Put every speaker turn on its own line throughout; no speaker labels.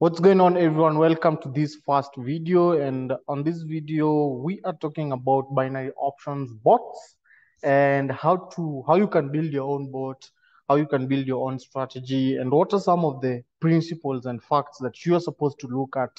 What's going on everyone? Welcome to this first video and on this video we are talking about binary options bots and how to how you can build your own bot, how you can build your own strategy and what are some of the principles and facts that you are supposed to look at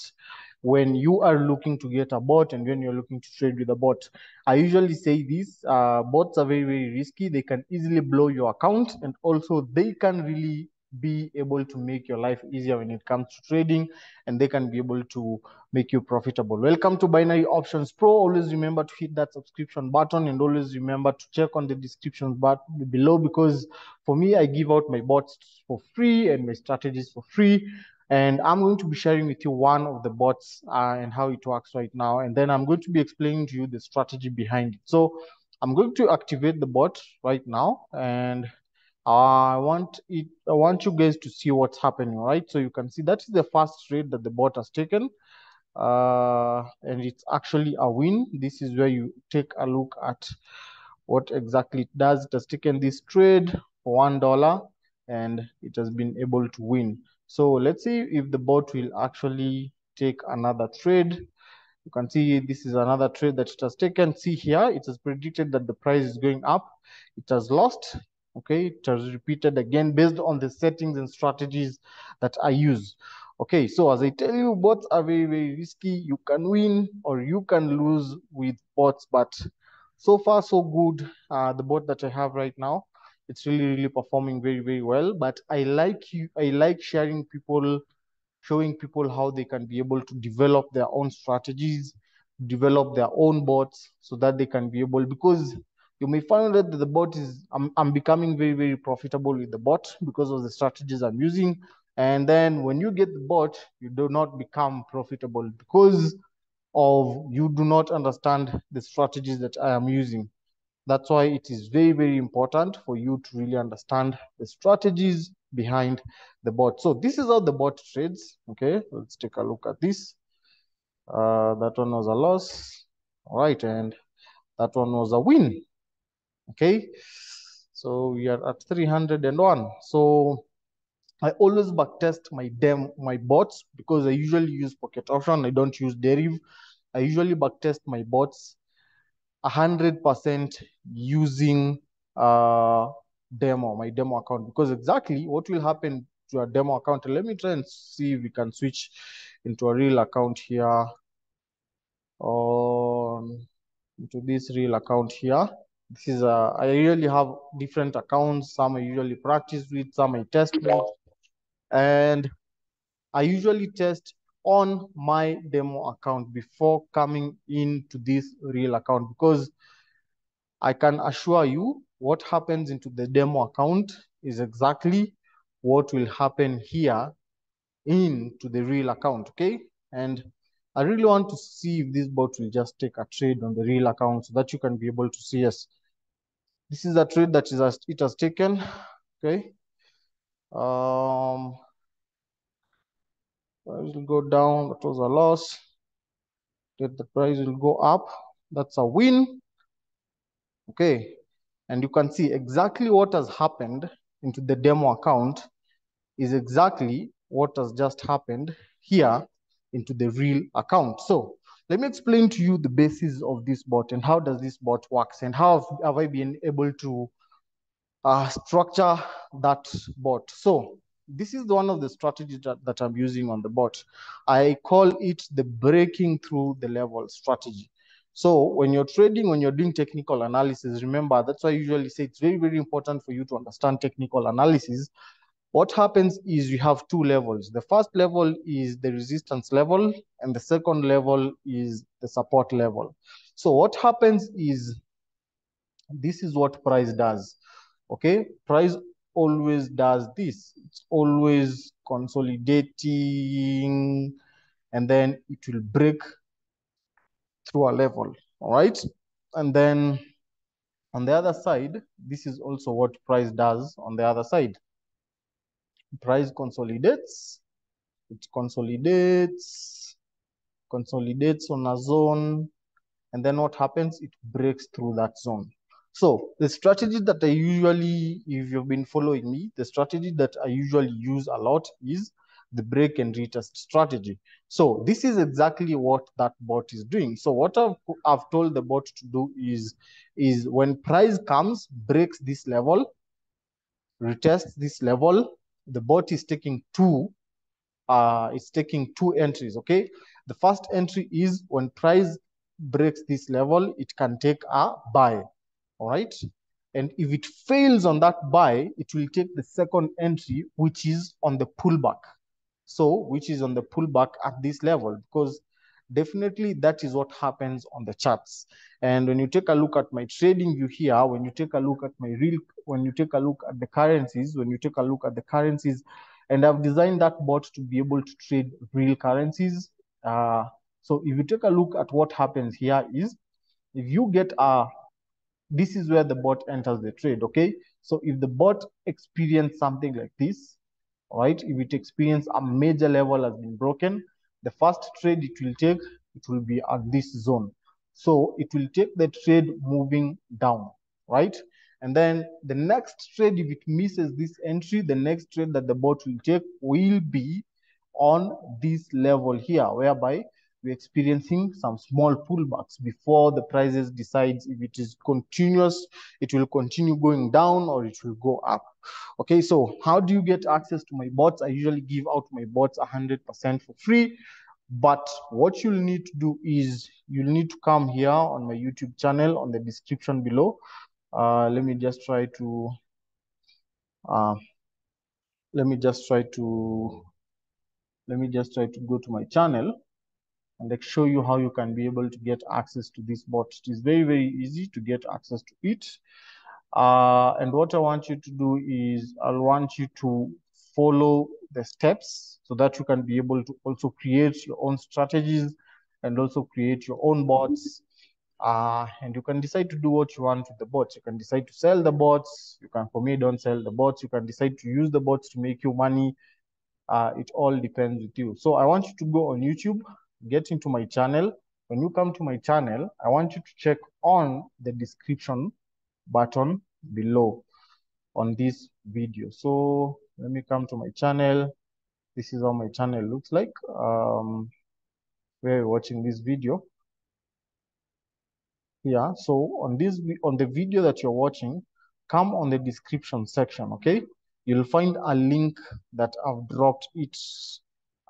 when you are looking to get a bot and when you're looking to trade with a bot. I usually say this, uh, bots are very, very risky. They can easily blow your account and also they can really be able to make your life easier when it comes to trading and they can be able to make you profitable. Welcome to Binary Options Pro. Always remember to hit that subscription button and always remember to check on the description button below because for me, I give out my bots for free and my strategies for free. And I'm going to be sharing with you one of the bots uh, and how it works right now. And then I'm going to be explaining to you the strategy behind it. So I'm going to activate the bot right now and I want it. I want you guys to see what's happening, right? So you can see that is the first trade that the bot has taken, uh, and it's actually a win. This is where you take a look at what exactly it does. It has taken this trade for one dollar, and it has been able to win. So let's see if the bot will actually take another trade. You can see this is another trade that it has taken. See here, it has predicted that the price is going up. It has lost okay it has repeated again based on the settings and strategies that i use. Okay so as i tell you bots are very very risky. You can win or you can lose with bots but so far so good. Uh, the bot that i have right now it's really really performing very very well but i like you i like sharing people showing people how they can be able to develop their own strategies develop their own bots so that they can be able because you may find that the bot is I'm, I'm becoming very very profitable with the bot because of the strategies i'm using. And then when you get the bot you do not become profitable because of you do not understand the strategies that i am using. That's why it is very very important for you to really understand the strategies behind the bot. So this is how the bot trades. Okay let's take a look at this. Uh, that one was a loss. All right and that one was a win okay? So we are at 301 so i always backtest my dem my bots because i usually use pocket option. I don't use deriv. I usually backtest my bots 100% using uh demo my demo account. Because exactly what will happen to a demo account let me try and see if we can switch into a real account here. On into this real account here this is a, I usually have different accounts. Some I usually practice with, some I test with. And I usually test on my demo account before coming into this real account because I can assure you what happens into the demo account is exactly what will happen here into the real account, okay? And I really want to see if this bot will just take a trade on the real account so that you can be able to see us. This is a trade that is it has taken. Okay. Um, price will go down. That was a loss. That the price will go up. That's a win. Okay. And you can see exactly what has happened into the demo account is exactly what has just happened here into the real account. So let me explain to you the basis of this bot and how does this bot works and how have, I been able to uh, structure that bot. So this is one of the strategies that, that I'm using on the bot. I call it the breaking through the level strategy. So when you're trading, when you're doing technical analysis, remember, that's why I usually say it's very, very important for you to understand technical analysis what happens is you have two levels. The first level is the resistance level, and the second level is the support level. So what happens is this is what price does. Okay, price always does this. It's always consolidating, and then it will break through a level. All right, and then on the other side, this is also what price does on the other side price consolidates, it consolidates, consolidates on a zone, and then what happens? It breaks through that zone. So the strategy that I usually, if you've been following me, the strategy that I usually use a lot is the break and retest strategy. So this is exactly what that bot is doing. So what I've, I've told the bot to do is, is when price comes, breaks this level, retests this level, the bot is taking two, uh, it's taking two entries, okay? The first entry is when price breaks this level, it can take a buy, all right? And if it fails on that buy, it will take the second entry, which is on the pullback. So, which is on the pullback at this level, because definitely that is what happens on the charts. And when you take a look at my trading view here, when you take a look at my real, when you take a look at the currencies, when you take a look at the currencies, and I've designed that bot to be able to trade real currencies. Uh, so if you take a look at what happens here is, if you get a this is where the bot enters the trade, okay? So if the bot experience something like this, right? If it experience a major level has been broken, the first trade it will take, it will be at this zone. So it will take the trade moving down, right? And then the next trade, if it misses this entry, the next trade that the bot will take will be on this level here, whereby we're experiencing some small pullbacks before the prices decides if it is continuous, it will continue going down or it will go up. Okay, so how do you get access to my bots? I usually give out my bots 100% for free. But what you'll need to do is you'll need to come here on my YouTube channel on the description below. Uh, let me just try to, uh, let me just try to, let me just try to go to my channel and like show you how you can be able to get access to this bot. It is very, very easy to get access to it. Uh, and what I want you to do is I'll want you to follow the steps so that you can be able to also create your own strategies and also create your own bots. Uh, and you can decide to do what you want with the bots. You can decide to sell the bots. You can, for me, don't sell the bots. You can decide to use the bots to make you money. Uh, it all depends with you. So I want you to go on YouTube get into my channel. When you come to my channel, I want you to check on the description button below on this video. So let me come to my channel. This is how my channel looks like. Um, where you're watching this video. Yeah, so on this on the video that you're watching, come on the description section, okay? You'll find a link that I've dropped it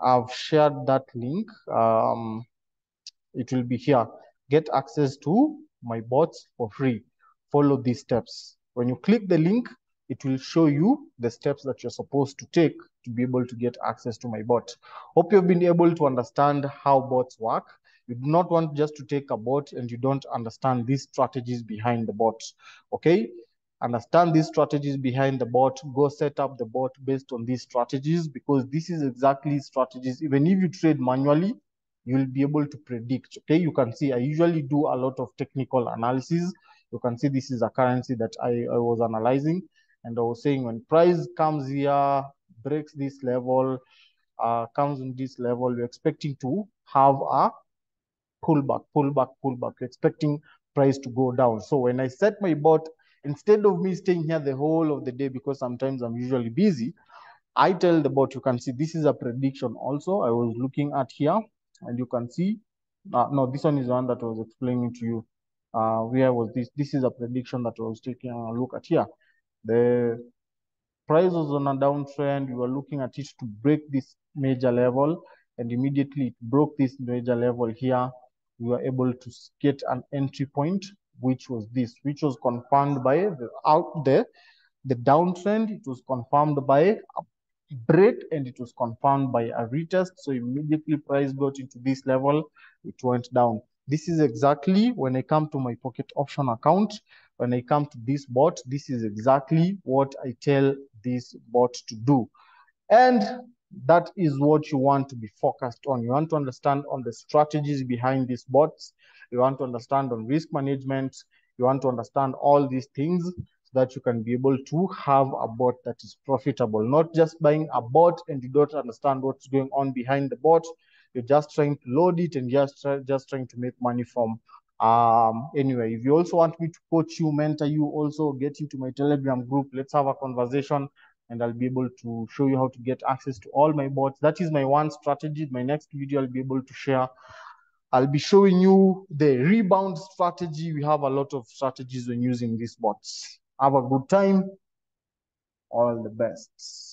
I've shared that link. Um, it will be here. Get access to my bots for free. Follow these steps. When you click the link, it will show you the steps that you're supposed to take to be able to get access to my bot. Hope you've been able to understand how bots work. You do not want just to take a bot and you don't understand these strategies behind the bot. Okay understand these strategies behind the bot, go set up the bot based on these strategies because this is exactly strategies. Even if you trade manually, you'll be able to predict. Okay, you can see I usually do a lot of technical analysis. You can see this is a currency that I, I was analyzing, and I was saying when price comes here, breaks this level, uh, comes on this level, we're expecting to have a pullback, pullback, pullback. We're expecting price to go down. So when I set my bot Instead of me staying here the whole of the day because sometimes I'm usually busy, I tell the bot, you can see this is a prediction also. I was looking at here and you can see, uh, no, this one is the one that I was explaining to you. Uh, where was this? This is a prediction that I was taking a look at here. The price was on a downtrend. We were looking at it to break this major level and immediately it broke this major level here. We were able to get an entry point which was this, which was confirmed by the out there, the downtrend, it was confirmed by a break and it was confirmed by a retest. So immediately price got into this level, it went down. This is exactly when I come to my pocket option account, when I come to this bot, this is exactly what I tell this bot to do. And that is what you want to be focused on. You want to understand on the strategies behind these bots. You want to understand on risk management. You want to understand all these things so that you can be able to have a bot that is profitable. Not just buying a bot and you don't understand what's going on behind the bot. You're just trying to load it and just, just trying to make money from um anyway if you also want me to coach you mentor you also get into my telegram group let's have a conversation and I'll be able to show you how to get access to all my bots. That is my one strategy. My next video, I'll be able to share. I'll be showing you the rebound strategy. We have a lot of strategies when using these bots. Have a good time. All the best.